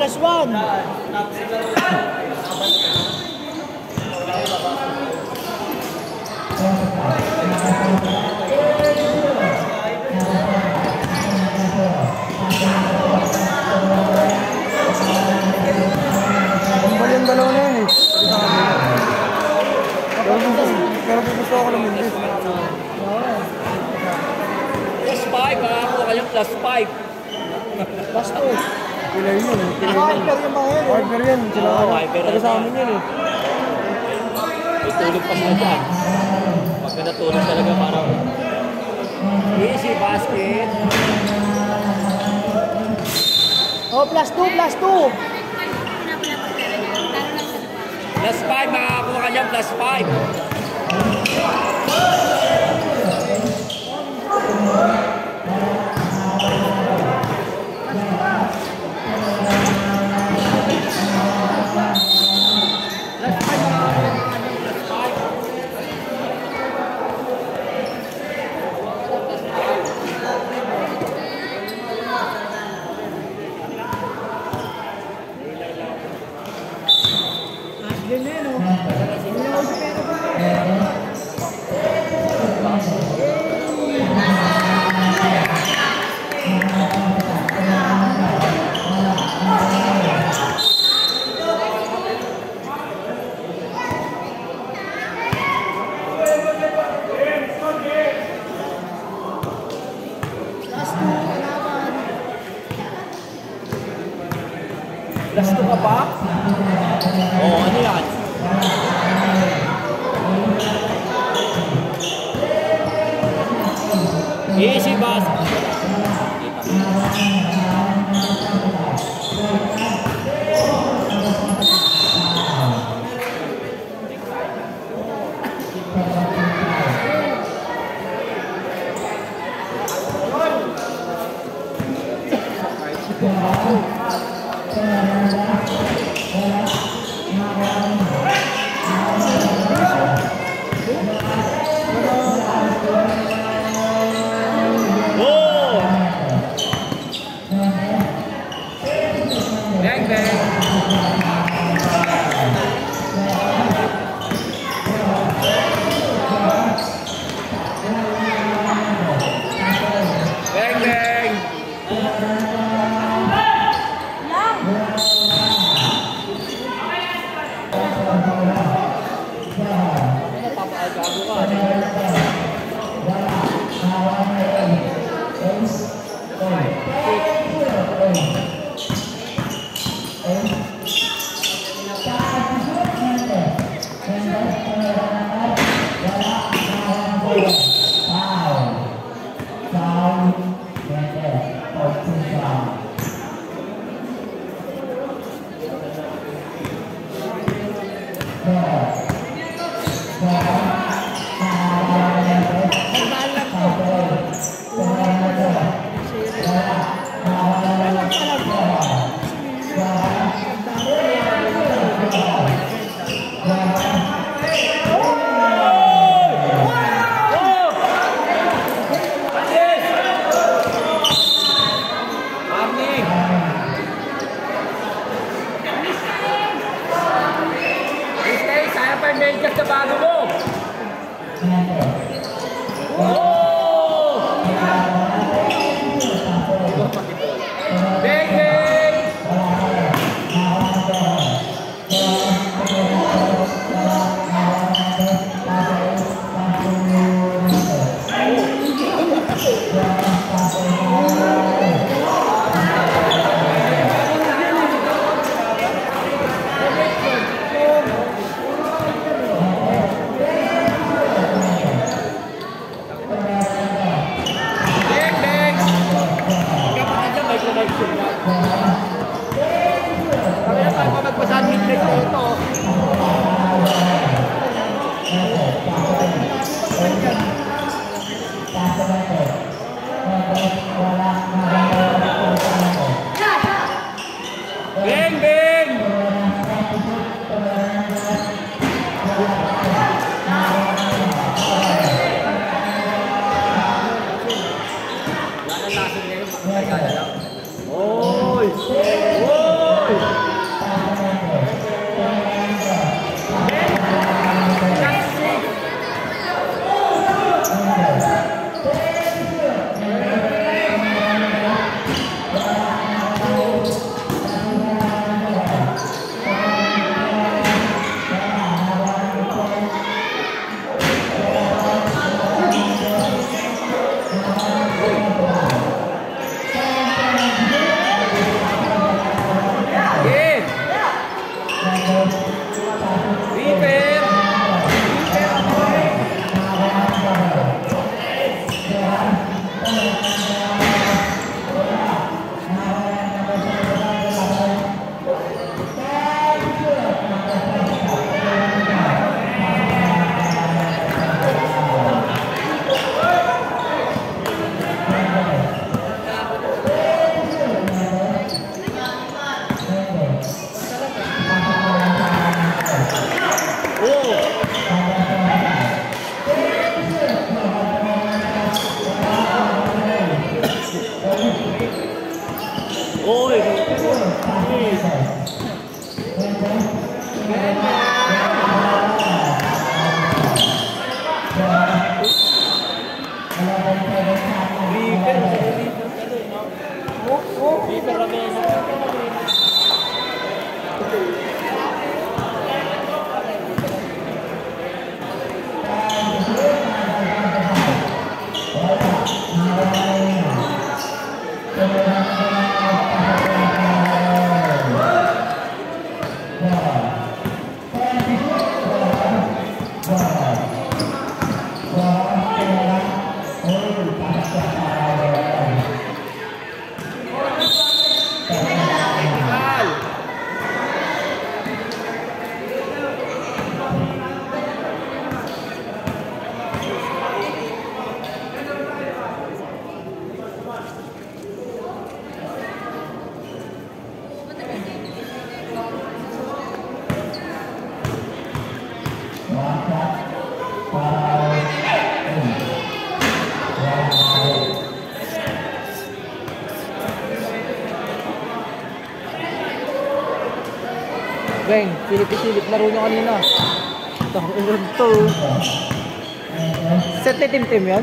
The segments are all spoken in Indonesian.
plus one. Na eh. Plus ah. ha. Plus Plus Eh. Killer yun. Killer yun. Wiper yung mga yun. Wiper yun. Sila oh, wiper. Taga sa amin yun eh. May tulog pa sila dyan. Pagka natulog talaga parang... Easy basket. Oh, plus 2, plus 2. Plus 5, makakakuha ka dyan, plus 5. Beng, silip-silip laro nyo kanina. Tangan to. Set ni Tim Tim yan?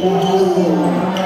Obrigado.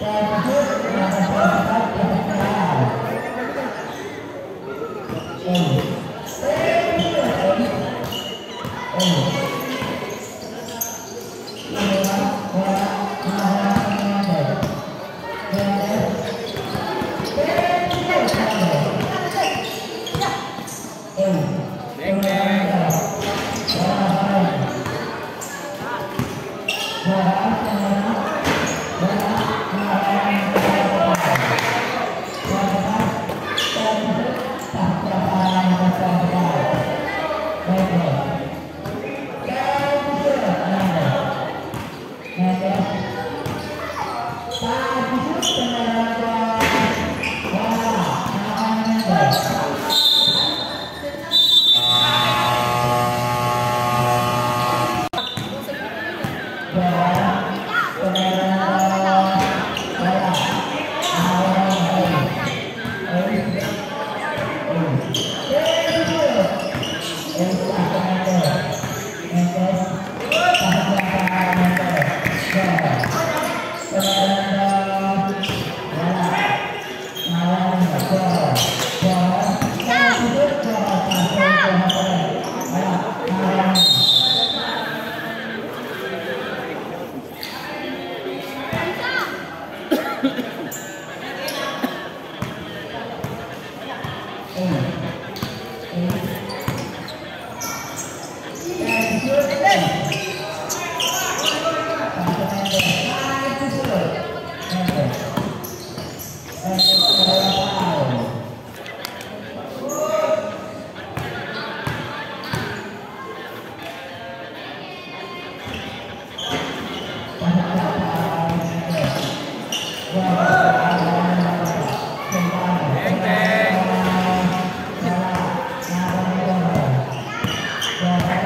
Bob Yeah.